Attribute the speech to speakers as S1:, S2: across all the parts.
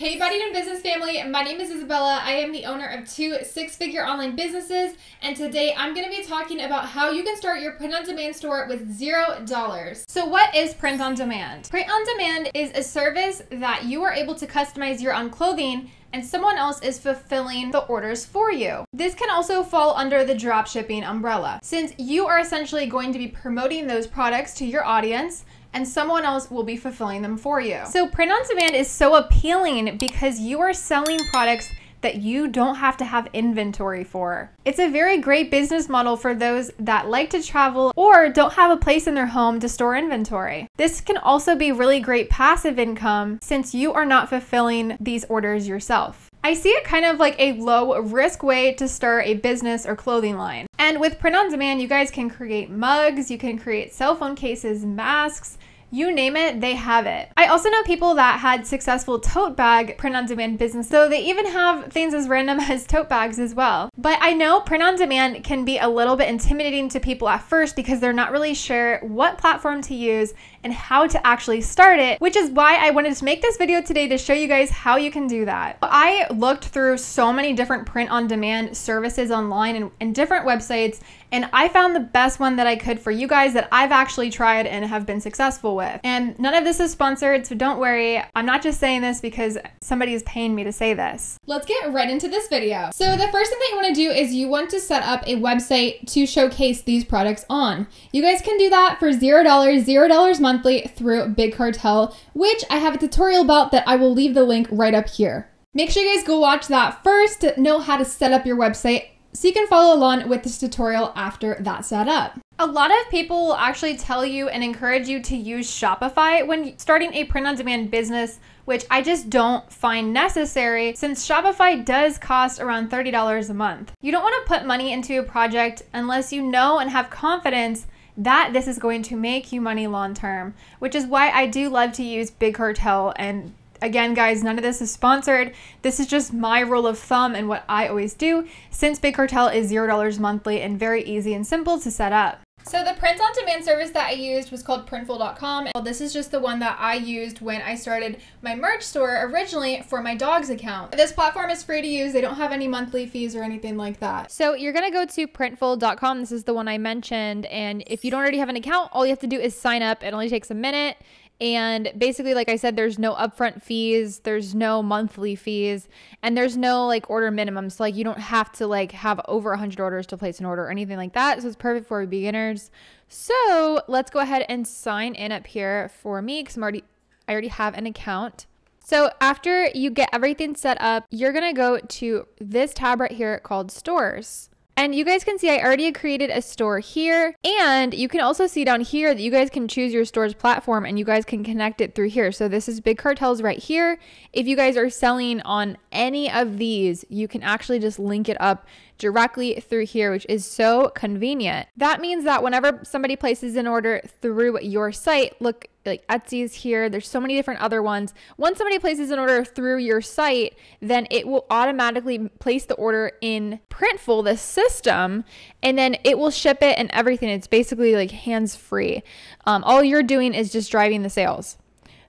S1: Hey, Baddie In Business family. My name is Isabella. I am the owner of two six figure online businesses, and today I'm going to be talking about how you can start your print on demand store with zero dollars. So, what is print on demand? Print on demand is a service that you are able to customize your own clothing and someone else is fulfilling the orders for you. This can also fall under the dropshipping umbrella, since you are essentially going to be promoting those products to your audience and someone else will be fulfilling them for you. So print on demand is so appealing because you are selling products that you don't have to have inventory for. It's a very great business model for those that like to travel or don't have a place in their home to store inventory. This can also be really great passive income since you are not fulfilling these orders yourself. I see it kind of like a low risk way to start a business or clothing line. And with print on demand, you guys can create mugs, you can create cell phone cases, masks, you name it, they have it. I also know people that had successful tote bag print on demand business, so they even have things as random as tote bags as well. But I know print on demand can be a little bit intimidating to people at first because they're not really sure what platform to use and how to actually start it, which is why I wanted to make this video today to show you guys how you can do that. I looked through so many different print on demand services online and, and different websites, and I found the best one that I could for you guys that I've actually tried and have been successful with. And none of this is sponsored, so don't worry. I'm not just saying this because somebody is paying me to say this. Let's get right into this video. So the first thing that you want to do is you want to set up a website to showcase these products on. You guys can do that for $0, $0 monthly through Big Cartel, which I have a tutorial about that I will leave the link right up here. Make sure you guys go watch that first to know how to set up your website so you can follow along with this tutorial after that's set up. A lot of people will actually tell you and encourage you to use Shopify when starting a print on demand business, which I just don't find necessary since Shopify does cost around $30 a month. You don't want to put money into a project unless you know and have confidence that this is going to make you money long term, which is why I do love to use Big Cartel and Again, guys, none of this is sponsored. This is just my rule of thumb and what I always do since Big Cartel is $0 monthly and very easy and simple to set up. So the print on demand service that I used was called Printful.com. Well, this is just the one that I used when I started my merch store originally for my dog's account. This platform is free to use. They don't have any monthly fees or anything like that. So you're going to go to Printful.com. This is the one I mentioned. And if you don't already have an account, all you have to do is sign up. It only takes a minute and basically, like I said, there's no upfront fees, there's no monthly fees, and there's no like order minimum. So like you don't have to like have over 100 orders to place an order or anything like that. So it's perfect for beginners. So let's go ahead and sign in up here for me because I'm already I already have an account. So after you get everything set up, you're gonna go to this tab right here called stores. And you guys can see I already created a store here. And you can also see down here that you guys can choose your store's platform and you guys can connect it through here. So this is Big Cartels right here. If you guys are selling on any of these, you can actually just link it up directly through here, which is so convenient. That means that whenever somebody places an order through your site, look like Etsy's here, there's so many different other ones. Once somebody places an order through your site, then it will automatically place the order in Printful, the system, and then it will ship it and everything. It's basically like hands free. Um, all you're doing is just driving the sales.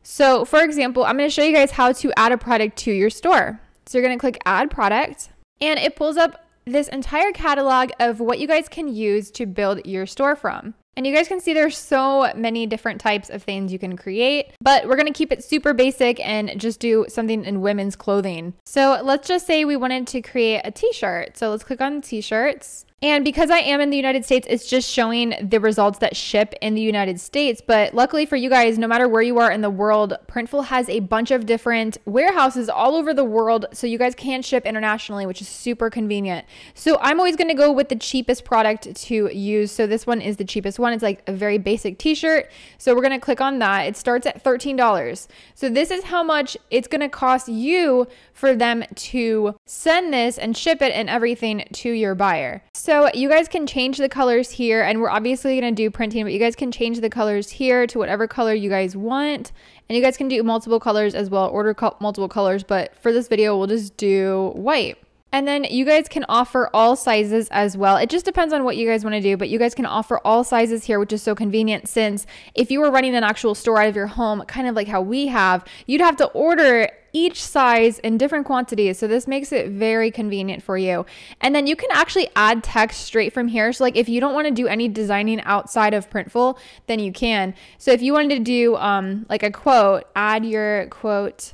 S1: So, for example, I'm going to show you guys how to add a product to your store. So, you're going to click Add Product, and it pulls up this entire catalog of what you guys can use to build your store from. And you guys can see there's so many different types of things you can create, but we're gonna keep it super basic and just do something in women's clothing. So let's just say we wanted to create a t-shirt. So let's click on t-shirts and because I am in the United States, it's just showing the results that ship in the United States. But luckily for you guys, no matter where you are in the world, Printful has a bunch of different warehouses all over the world. So you guys can ship internationally, which is super convenient. So I'm always going to go with the cheapest product to use. So this one is the cheapest one. It's like a very basic t shirt. So we're going to click on that. It starts at $13. So this is how much it's going to cost you for them to send this and ship it and everything to your buyer. So you guys can change the colors here and we're obviously going to do printing, but you guys can change the colors here to whatever color you guys want. And you guys can do multiple colors as well, order co multiple colors, but for this video, we'll just do white. And then you guys can offer all sizes as well. It just depends on what you guys want to do, but you guys can offer all sizes here, which is so convenient since if you were running an actual store out of your home, kind of like how we have, you'd have to order each size in different quantities. So this makes it very convenient for you. And then you can actually add text straight from here. So like if you don't want to do any designing outside of Printful, then you can. So if you wanted to do um, like a quote, add your quote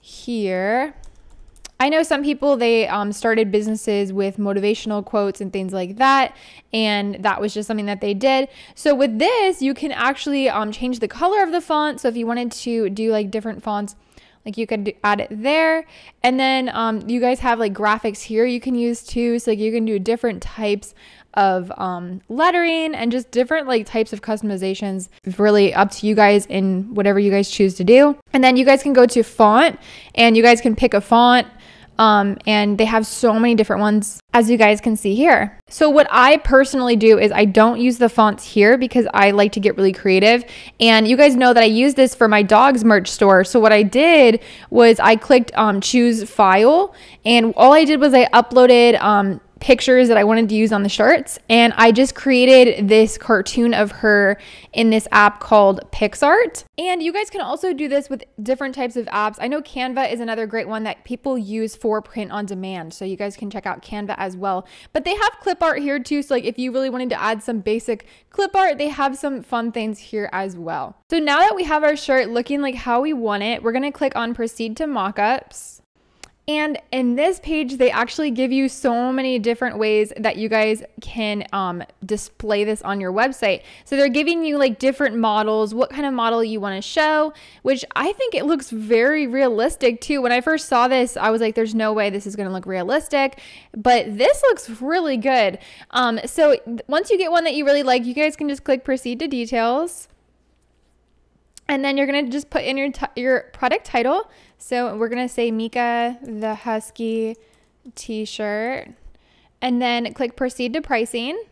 S1: here. I know some people they um, started businesses with motivational quotes and things like that, and that was just something that they did. So with this, you can actually um, change the color of the font. So if you wanted to do like different fonts, like you could add it there, and then um, you guys have like graphics here you can use too. So like you can do different types of um, lettering and just different like types of customizations. Really up to you guys in whatever you guys choose to do. And then you guys can go to font and you guys can pick a font um, and they have so many different ones as you guys can see here. So what I personally do is I don't use the fonts here because I like to get really creative. And you guys know that I use this for my dog's merch store. So what I did was I clicked um, choose file and all I did was I uploaded um, pictures that I wanted to use on the shirts. And I just created this cartoon of her in this app called PicsArt. And you guys can also do this with different types of apps. I know Canva is another great one that people use for print on demand. So you guys can check out Canva as well. But they have clip art here too. So like if you really wanted to add some basic clip art, they have some fun things here as well. So now that we have our shirt looking like how we want it, we're gonna click on proceed to mockups. And in this page, they actually give you so many different ways that you guys can um, display this on your website. So they're giving you like different models, what kind of model you want to show, which I think it looks very realistic too. When I first saw this, I was like, there's no way this is going to look realistic, but this looks really good. Um, so once you get one that you really like, you guys can just click proceed to details. And then you're to just put in your, your product title. So we're to say Mika the Husky t-shirt and then click proceed to pricing.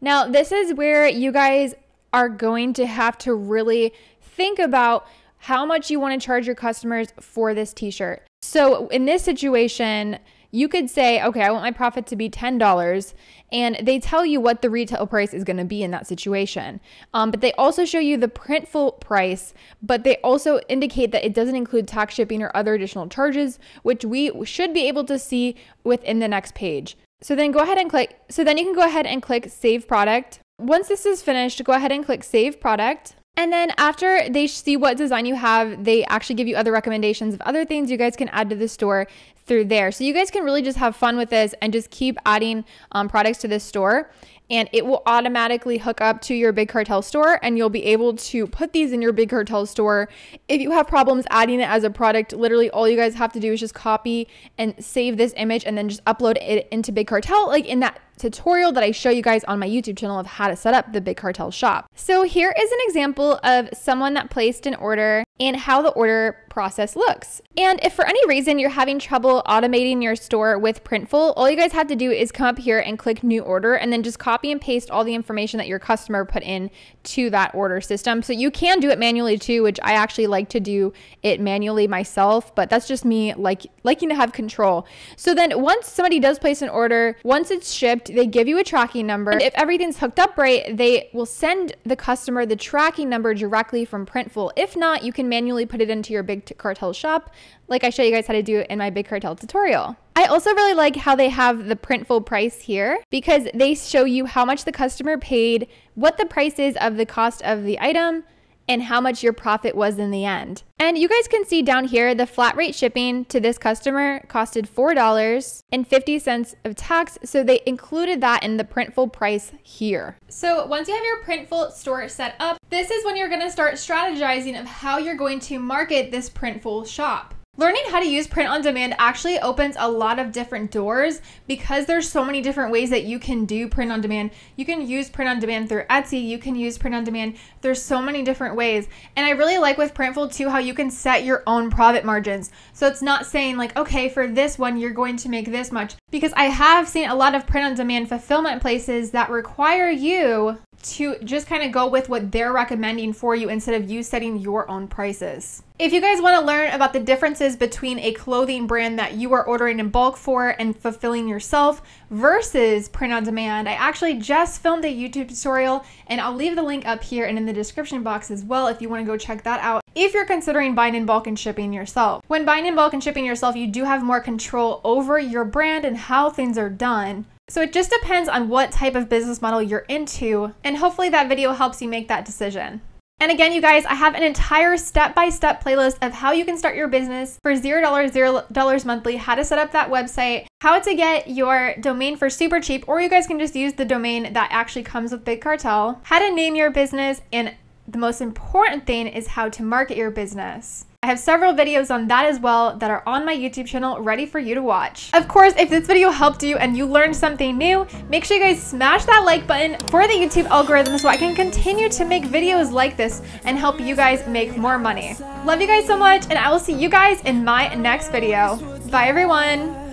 S1: Now, this is where you guys are going to have to really think about how much you want to charge your customers for this t-shirt. So in this situation, you could say, okay, I want my profit to be $10, and they tell you what the retail price is going to be in that situation. Um, but they also show you the printful price, but they also indicate that it doesn't include tax shipping or other additional charges, which we should be able to see within the next page. So then go ahead and click, so then you can go ahead and click Save Product. Once this is finished, go ahead and click Save Product. And then after they see what design you have, they actually give you other recommendations of other things you guys can add to the store through there. So you guys can really just have fun with this and just keep adding um, products to this store and it will automatically hook up to your big cartel store and you'll be able to put these in your big cartel store if you have problems adding it as a product literally all you guys have to do is just copy and save this image and then just upload it into big cartel like in that tutorial that I show you guys on my YouTube channel of how to set up the Big Cartel shop. So here is an example of someone that placed an order and how the order process looks. And if for any reason you're having trouble automating your store with Printful, all you guys have to do is come up here and click new order and then just copy and paste all the information that your customer put in to that order system. So you can do it manually too, which I actually like to do it manually myself, but that's just me like liking to have control. So then once somebody does place an order, once it's shipped, they give you a tracking number. And if everything's hooked up right, they will send the customer the tracking number directly from Printful. If not, you can manually put it into your Big Cartel shop, like I show you guys how to do it in my Big Cartel tutorial. I also really like how they have the Printful price here because they show you how much the customer paid, what the price is of the cost of the item, and how much your profit was in the end. And you guys can see down here the flat rate shipping to this customer costed $4.50 of tax. So they included that in the Printful price here. So once you have your Printful store set up, this is when you're gonna start strategizing of how you're going to market this Printful shop. Learning how to use print on demand actually opens a lot of different doors because there's so many different ways that you can do print on demand. You can use print on demand through Etsy, you can use print on demand. There's so many different ways. And I really like with Printful too how you can set your own profit margins. So it's not saying like, okay, for this one you're going to make this much because I have seen a lot of print on demand fulfillment places that require you to just kind of go with what they're recommending for you instead of you setting your own prices. If you guys want to learn about the differences between a clothing brand that you are ordering in bulk for and fulfilling yourself versus print on demand, I actually just filmed a YouTube tutorial and I'll leave the link up here and in the description box as well if you want to go check that out if you're considering buying in bulk and shipping yourself. When buying in bulk and shipping yourself, you do have more control over your brand and how things are done. So it just depends on what type of business model you're into, and hopefully that video helps you make that decision. And again, you guys, I have an entire step-by-step playlist of how you can start your business for $0, $0 monthly, how to set up that website, how to get your domain for super cheap, or you guys can just use the domain that actually comes with Big Cartel, how to name your business, and the most important thing is how to market your business. I have several videos on that as well that are on my YouTube channel ready for you to watch. Of course, if this video helped you and you learned something new, make sure you guys smash that like button for the YouTube algorithm so I can continue to make videos like this and help you guys make more money. Love you guys so much and I will see you guys in my next video. Bye everyone!